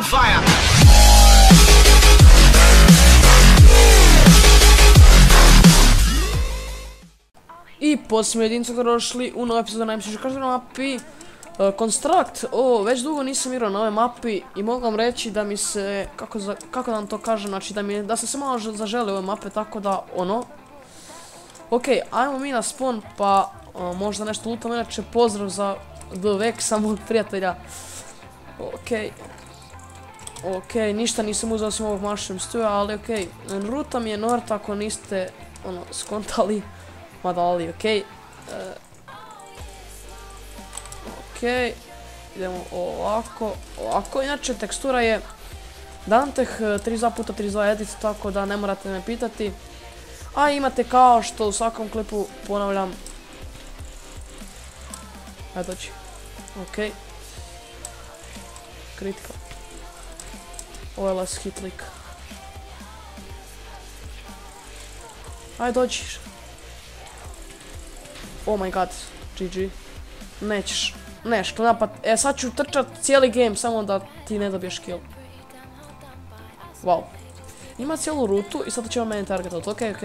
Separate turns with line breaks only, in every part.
on fire.
I posljednju jedinicu došli u novu epizodu kažu na mapi. Construct, o, već dugo nisam igrao na ovoj mapi i mogu vam reći da mi se, kako, za, kako da vam to kažem, znači da mi, da sam se malo zaželio ove mape, tako da, ono. Ok, ajmo mi na spawn, pa možda nešto lutamo, inače pozdrav za Dvexa, mog prijatelja. Ok Ok, ništa nisam uzeo osim ovog mushroom stewa, ali ok, ruta mi je North ako niste, ono, skontali Mada ali okej. E, Okej. Idemo ovako, ovako. Inače tekstura je Danteh 32 puta 32 edit, tako da ne morate me pitati. A imate kao što u svakom klipu ponavljam. Ajde doći. Okej. Kritika. Ovo je last hit lik. Ajde dođi. Oh my god, GG. Nećeš. Neš, napat. E, sad ću trčat cijeli game samo da ti ne dobiješ kill. Wow. Ima cijelu rutu i sada ćemo meni targetat, ok, ok.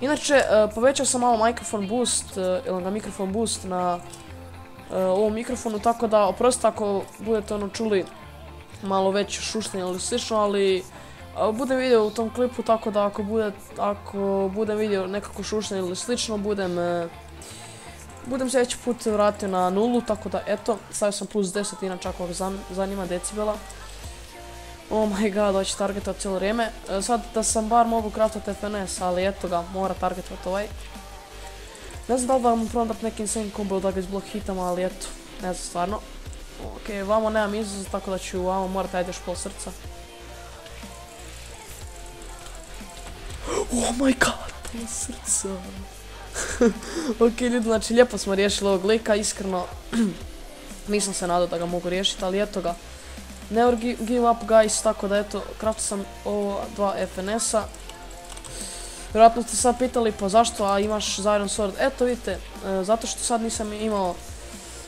Inače, e, povećao sam malo mikrofon boost, e, ili na mikrofon boost na e, ovom mikrofonu, tako da, oprostite ako budete ono čuli malo već šuštanje ili slično, ali budem vidio u tom klipu, tako da ako bude, ako budem vidio nekako šuštanje ili slično, budem e, budem sljedeći put vratio na nulu, tako da eto, stavio sam plus 10, inače ako zanima decibela. Oh my god, hoće targetat cijelo vrijeme. E, sad da sam bar mogu kraftati FNS, ali eto ga, mora targetat ovaj. Ne znam da li da vam probam dat neki insane combo da ga izblok hitam, ali eto, ne znam stvarno. Ok, vamo nemam izaz, tako da ću vamo morat ajde još pol srca. Oh my god, pol srca. ok ljudi, znači lijepo smo riješili ovog lika, iskreno nisam se nadao da ga mogu riješiti, ali eto ga. Never gi- give up guys, tako da eto, kraftio sam ovo dva FNS-a. Vjerojatno ste sad pitali pa zašto, a imaš Iron Sword. Eto vidite, e, zato što sad nisam imao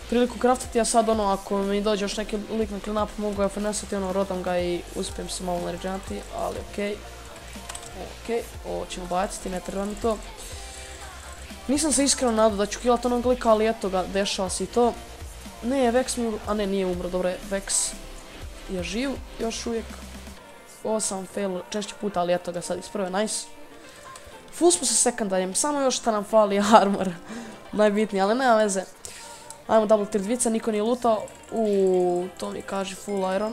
priliku kraftati, a sad ono, ako mi dođe još neki lik na clean up, mogu FNS-ati, ono, rodam ga i uspijem se malo naređenati, ali okej. Okej, ovo ćemo baciti, ne treba mi to. Nisam se iskreno nadao da ću killat onog lika, ali eto ga, dešava se to. Ne, Vex mi a ne, nije umro, dobro je, Vex je živ, još uvijek. Ovo sam fail češće puta, ali eto ga sad isprve, nice. Full smo sa sekundarjem, samo još šta nam fali armor. Najbitnije, ali nema veze. Ajmo double tier dvica, niko nije lutao. Uuu, to mi kaže full iron.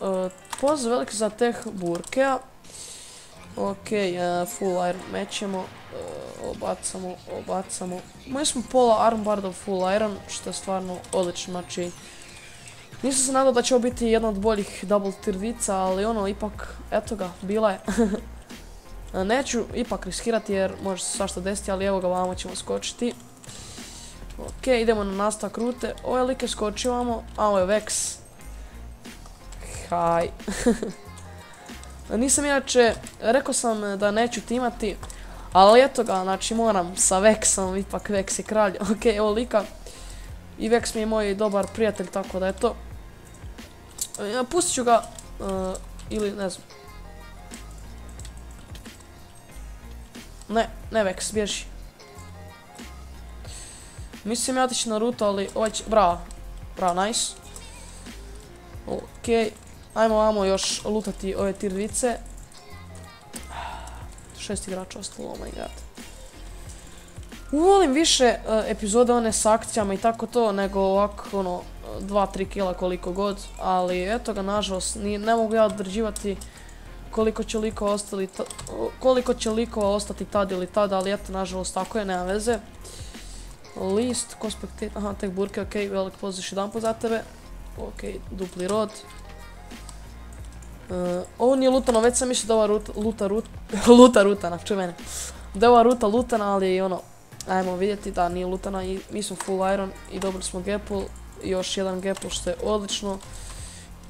Uh, pozdrav veliki za teh burkea. Ok, e, full iron mećemo, e, obacamo, obacamo. Moji smo pola armbar do full iron, što je stvarno odlično, znači... Nisam se nadao da će ovo biti jedna od boljih double tier vica, ali ono, ipak, eto ga, bila je. E, Neću ipak riskirati jer može se svašta desiti, ali evo ga, vamo ćemo skočiti. Ok, idemo na nastavak rute. Ovaj lik je skočio vamo, a ovo je Vex. Haj. Nisam inače, rekao sam da neću timati, ali eto ga, znači moram sa Vexom, ipak Vex je kralj. Ok, evo lika. I Vex mi je moj dobar prijatelj, tako da eto. E, pustit ću ga, e, ili ne znam. Ne, ne Vex, bježi. Mislim ja otići na rutu, ali ovaj će, bravo. Bravo, nice. Okej. Ajmo vamo još lutati ove tier dvice. Šest igrača ostalo, oh my god. Volim više e, epizode one s akcijama i tako to, nego ovako, ono, 2-3 kila koliko god, ali eto ga, nažalost, ne mogu ja određivati koliko će likova ostali, koliko će likova ostati tad ili tad, ali eto, nažalost, tako je, nema veze. List, kospektiv, aha, tek burke, okej, velik pozdrav jedan za tebe. Okej, dupli rod. Uh, ovo nije lutano, već sam mislio da ova ruta, luta, rut, luta rutana, čuj mene. Da je ova ruta lutana, ali ono, ajmo vidjeti da nije lutana i mi smo full iron i dobili smo gapple. Još jedan gapple što je odlično.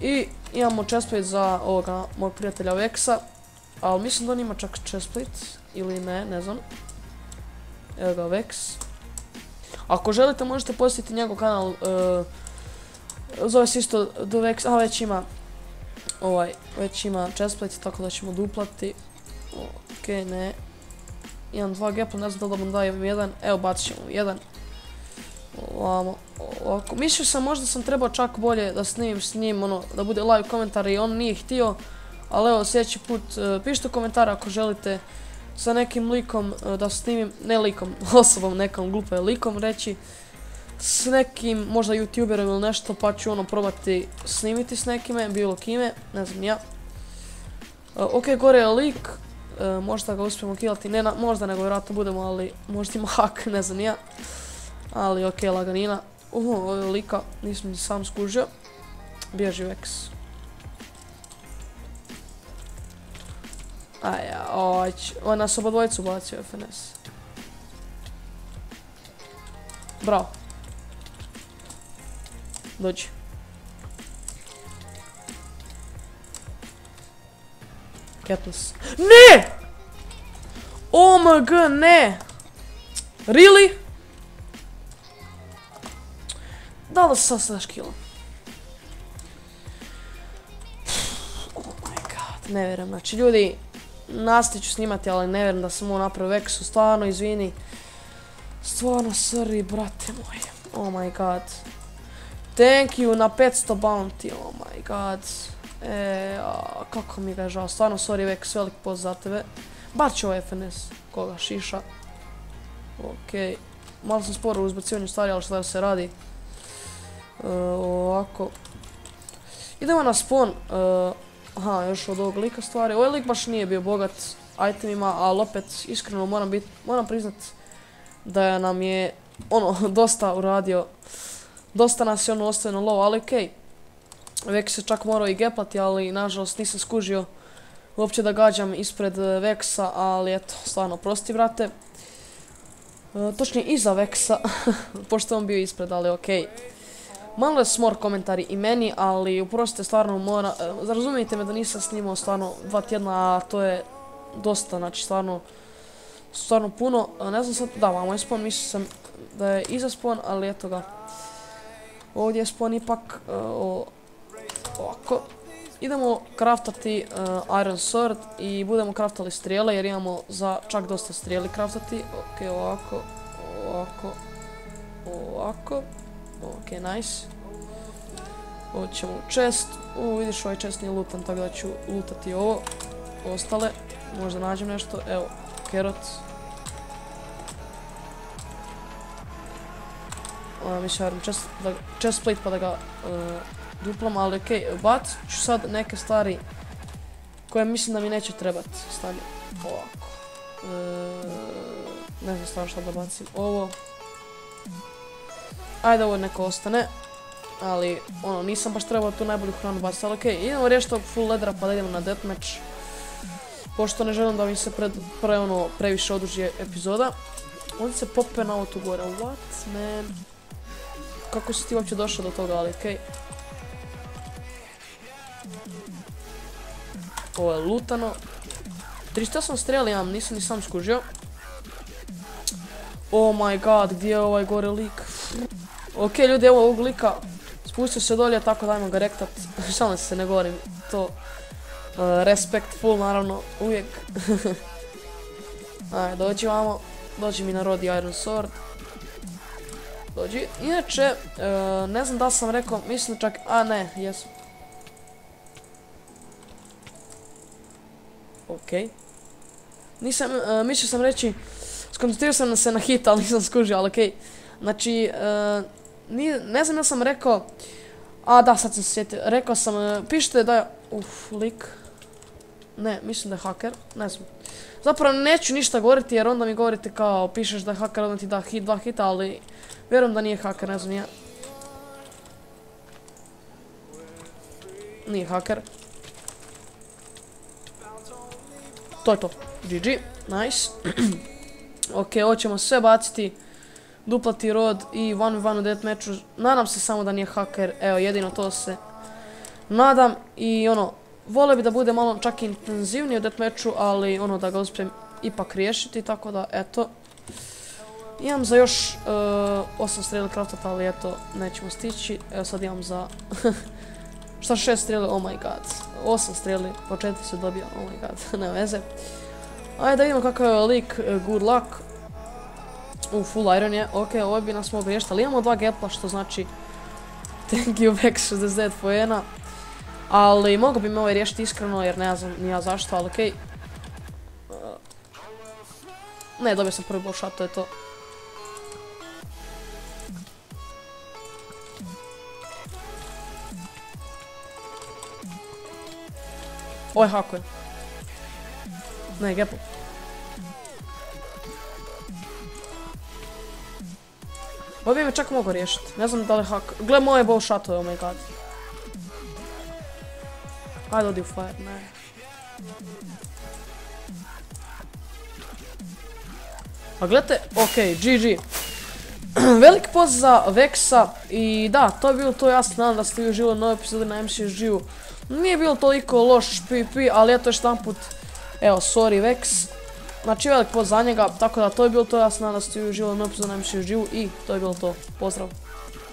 I imamo chestplate za ovoga mog prijatelja Vexa. Ali mislim da on ima čak chestplate, ili ne, ne znam. Evo ga Vex. Ako želite možete posjetiti njegov kanal, uh, zove se isto The Vex, a već ima ovaj, već ima chestplate, tako da ćemo duplati. Okej, ne. Imam dva gapla, ne znam da li dajem jedan. Evo, bacit ćemo jedan. Ovamo, ovako. Mislio sam možda sam trebao čak bolje da snimim s njim, ono, da bude live komentar i on nije htio. Ali evo, sljedeći put uh, pišite komentar ako želite sa nekim likom uh, da snimim, ne likom, osobom nekom glupe likom reći. S nekim, možda youtuberom ili nešto, pa ću ono probati snimiti s nekime, bilo kime, ne znam ja. Uh, ok, gore je lik, možda ga uspijemo killati, ne možda nego vjerojatno budemo, ali možda ima hak, ne znam ja. Ali okay, laganina. Uhu, ovo je lika, nisam ni sam skužio. Bježi Aja, oć, on nas oba dvojicu bacio FNS. Bravo. Dođi. Katniss. Ne! OMG, ne! Really? Da li se sad kilo? Oh my god, ne vjerujem. Znači ljudi, nastavit ću snimati, ali ne vjerujem da sam ovo napravio Vexu. Stvarno, izvini. Stvarno, sorry, brate moje. Oh my god. Thank you na 500 bounty, oh my god. E, kako mi ga je žao. Stvarno, sorry Vex, velik post za tebe. Bar će ovo FNS. Koga, šiša. Okej. Malo sam sporo u izbacivanju stvari, ali što se radi. E, ovako. Idemo na spawn. E, aha, još od ovog lika stvari. Ovaj lik baš nije bio bogat itemima, ali opet iskreno moram bit, moram priznat da nam je ono dosta uradio. Dosta nas je ono ostavio na low, ali okej. Vek se čak morao i geplati, ali nažalost nisam skužio uopće da gađam ispred e, Veksa, ali eto, stvarno prosti brate. točnije iza Veksa, pošto on bio ispred, ali okej. Malo je smor komentari i meni, ali uprostite stvarno mora, e, razumijete me da nisam snimao stvarno dva tjedna, a to je dosta, znači stvarno, stvarno puno, ne znam sad, da, vamo je spawn, mislio sam da je iza spawn, ali eto ga. Ovdje je spawn ipak, e, ovako. Idemo kraftati uh, Iron Sword i budemo kraftali strijele jer imamo za čak dosta strijeli kraftati. Ok, ovako, ovako, ovako. Ok, nice. Ovo ćemo u chest. U, vidiš ovaj chest nije lutan, tako da ću lutati ovo. Ostale. Možda nađem nešto. Evo, carrot. Ona mi se chest, da, plate pa da ga uh, duplam, ali okay, bacit ću sad neke stvari koje mislim da mi neće trebat. Stavim ovako. E, ne znam stvarno šta da bacim. Ovo. Ajde ovo neko ostane. Ali, ono, nisam baš trebao tu najbolju hranu baciti, ali okej, idemo riješiti ovog full ledera pa da idemo na deathmatch. Pošto ne želim da mi se pred, pre, ono, previše oduži epizoda. Ovdje se pope na ovo gore, what man? Kako si ti uopće došao do toga, ali okej. Ovo je lutano. 308 streli imam, nisam ni sam skužio. Oh my god, gdje je ovaj gore lik? Ok, ljudi, evo ovog lika. Spustio se dolje, tako dajmo ga rektat. Šalim se, ne govorim to. Uh, respect full, naravno, uvijek. Ajde, dođi vamo. Dođi mi narodi Iron Sword. Dođi. Inače, uh, ne znam da sam rekao, mislim čak, a ne, jesam. ok. Nisam, uh, mislio sam reći, skoncentrirao sam se na hit, ali nisam skužio, ali okej. Znači, ne znam ja sam rekao, a da, sad sam se sjetio, rekao sam, uh, pišite da je, uf, lik, ne, mislim da je haker, ne znam. Zapravo neću ništa govoriti jer onda mi govorite kao pišeš da je haker, onda ti da hit, dva hita, ali vjerujem da nije haker, ne znam ja. Nije haker. To je to. GG. Nice. ok, ovo ćemo sve baciti. Duplati rod i one v one u deathmatchu. Nadam se samo da nije haker. Evo, jedino to se nadam. I ono, vole bi da bude malo čak intenzivnije u deathmatchu, ali ono da ga uspijem ipak riješiti, tako da, eto. Imam za još uh, 8 streli kraftata, ali eto, nećemo stići. Evo sad imam za Šta šest streli, oh my god. Osam streli, po četiri se dobija, oh my god, ne veze. Ajde da vidimo kakav je lik, e, good luck. U, full iron je, ok, ovo bi nas mogli riješiti, ali imamo dva gepla, što znači... Thank you back 69 poena. Ali mogu bi me ovaj riješiti iskreno jer ne znam ni ja zašto, ali okej. Ne, dobio sam prvi shot, to je to. Oj, hakuje. Ne, gepo. Ovo bi me čak mogao riješiti. Ne znam da li hak... Gle moje ball shotove, oh my god. Ajde odi u fire, ne. A gledajte, okej, GG. Velik post za Vexa i da, to je bilo to, ja se nadam da ste vi uživali nove epizode na MCSG-u. Nije bilo toliko loš PvP, ali eto još jedan put, evo, sorry Vex. Znači velik post za njega, tako da to je bilo to, ja se nadam da ste uživali nove epizode na MCSG-u i to je bilo to. Pozdrav!